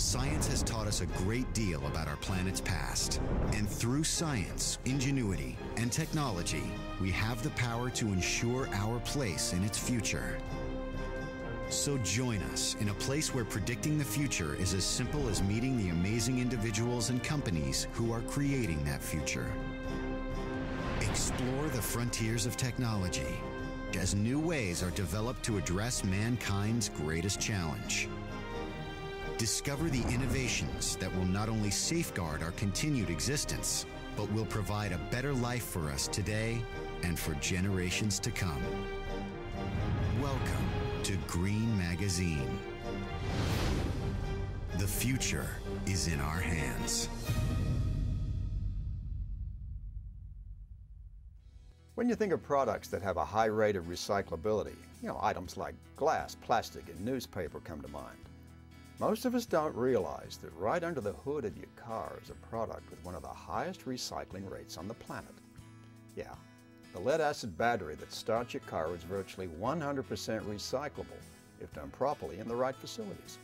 Science has taught us a great deal about our planet's past. And through science, ingenuity, and technology, we have the power to ensure our place in its future. So join us in a place where predicting the future is as simple as meeting the amazing individuals and companies who are creating that future. Explore the frontiers of technology as new ways are developed to address mankind's greatest challenge. Discover the innovations that will not only safeguard our continued existence, but will provide a better life for us today and for generations to come. Welcome to Green Magazine. The future is in our hands. When you think of products that have a high rate of recyclability, you know, items like glass, plastic, and newspaper come to mind. Most of us don't realize that right under the hood of your car is a product with one of the highest recycling rates on the planet. Yeah, the lead acid battery that starts your car is virtually 100% recyclable if done properly in the right facilities.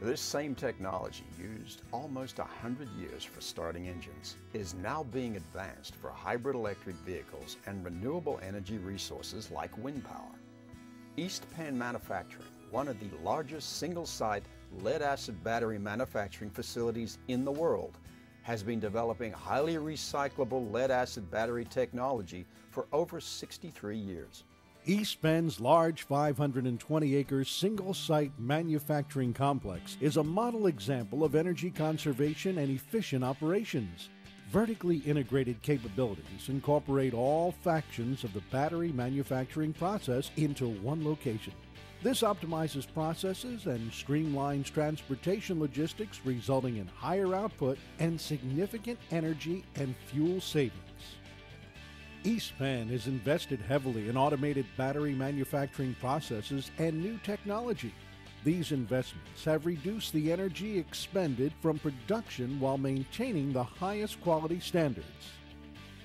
This same technology, used almost 100 years for starting engines, is now being advanced for hybrid electric vehicles and renewable energy resources like wind power. East Penn Manufacturing, one of the largest single-site lead-acid battery manufacturing facilities in the world, has been developing highly recyclable lead-acid battery technology for over 63 years. East Penn's large 520 acre single site manufacturing complex is a model example of energy conservation and efficient operations. Vertically integrated capabilities incorporate all factions of the battery manufacturing process into one location. This optimizes processes and streamlines transportation logistics, resulting in higher output and significant energy and fuel savings. East Penn has invested heavily in automated battery manufacturing processes and new technology. These investments have reduced the energy expended from production while maintaining the highest quality standards.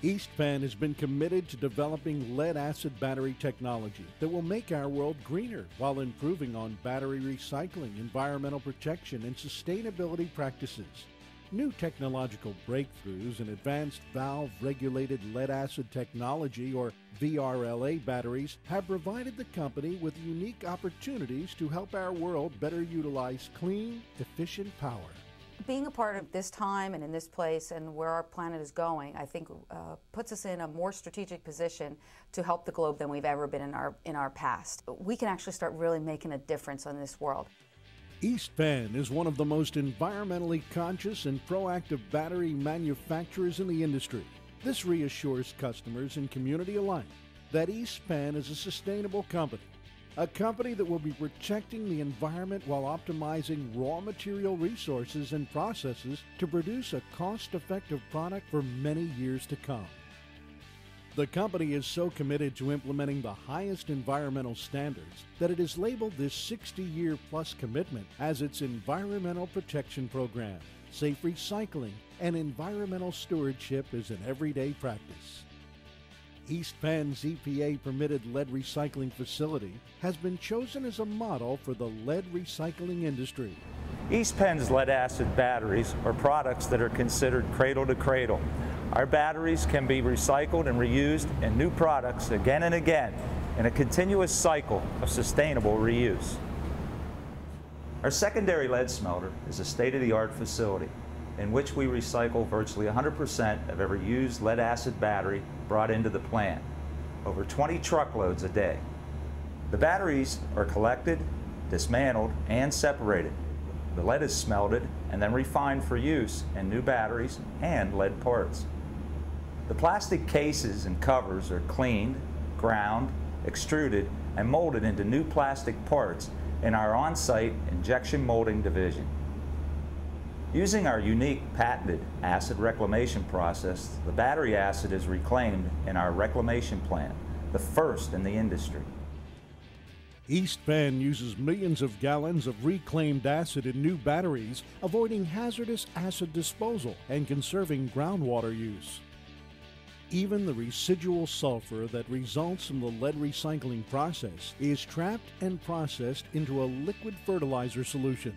East Penn has been committed to developing lead acid battery technology that will make our world greener while improving on battery recycling, environmental protection, and sustainability practices. New technological breakthroughs in advanced valve regulated lead acid technology, or VRLA batteries, have provided the company with unique opportunities to help our world better utilize clean, efficient power. Being a part of this time and in this place and where our planet is going, I think uh, puts us in a more strategic position to help the globe than we've ever been in our, in our past. We can actually start really making a difference on this world. East Penn is one of the most environmentally conscious and proactive battery manufacturers in the industry. This reassures customers and community alike that East Penn is a sustainable company, a company that will be protecting the environment while optimizing raw material resources and processes to produce a cost effective product for many years to come. The company is so committed to implementing the highest environmental standards that it has labeled this 60 year plus commitment as its Environmental Protection Program. Safe recycling and environmental stewardship is an everyday practice. East Penn's EPA permitted lead recycling facility has been chosen as a model for the lead recycling industry. East Penn's lead acid batteries are products that are considered cradle to cradle. Our batteries can be recycled and reused in new products again and again in a continuous cycle of sustainable reuse. Our secondary lead smelter is a state-of-the-art facility in which we recycle virtually 100% of every used lead acid battery brought into the plant, over 20 truckloads a day. The batteries are collected, dismantled, and separated. The lead is smelted and then refined for use in new batteries and lead parts. The plastic cases and covers are cleaned, ground, extruded, and molded into new plastic parts in our on-site injection molding division. Using our unique patented acid reclamation process, the battery acid is reclaimed in our reclamation plant, the first in the industry. East Penn uses millions of gallons of reclaimed acid in new batteries, avoiding hazardous acid disposal and conserving groundwater use. Even the residual sulfur that results from the lead recycling process is trapped and processed into a liquid fertilizer solution.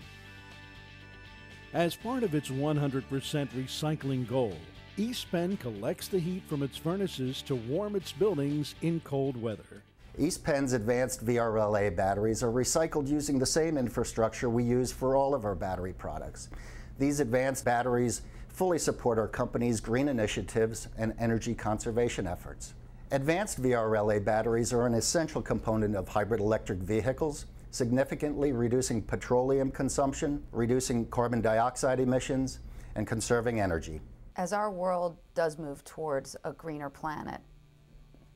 As part of its 100% recycling goal, East Penn collects the heat from its furnaces to warm its buildings in cold weather. East Penn's advanced VRLA batteries are recycled using the same infrastructure we use for all of our battery products. These advanced batteries fully support our company's green initiatives and energy conservation efforts. Advanced VRLA batteries are an essential component of hybrid electric vehicles, significantly reducing petroleum consumption, reducing carbon dioxide emissions, and conserving energy. As our world does move towards a greener planet,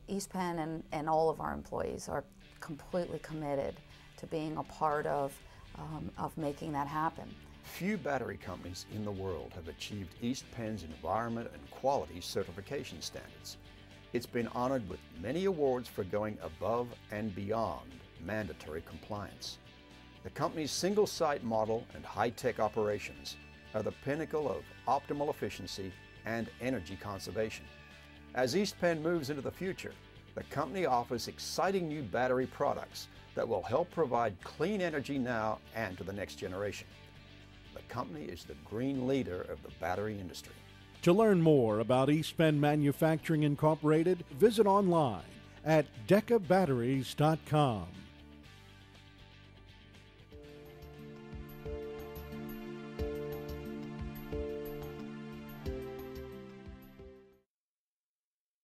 East Penn and, and all of our employees are completely committed to being a part of, um, of making that happen. Few battery companies in the world have achieved East Penn's environment and quality certification standards. It's been honored with many awards for going above and beyond mandatory compliance. The company's single site model and high tech operations are the pinnacle of optimal efficiency and energy conservation. As East Penn moves into the future, the company offers exciting new battery products that will help provide clean energy now and to the next generation. The company is the green leader of the battery industry. To learn more about East Penn Manufacturing Incorporated, visit online at dekabatteries.com.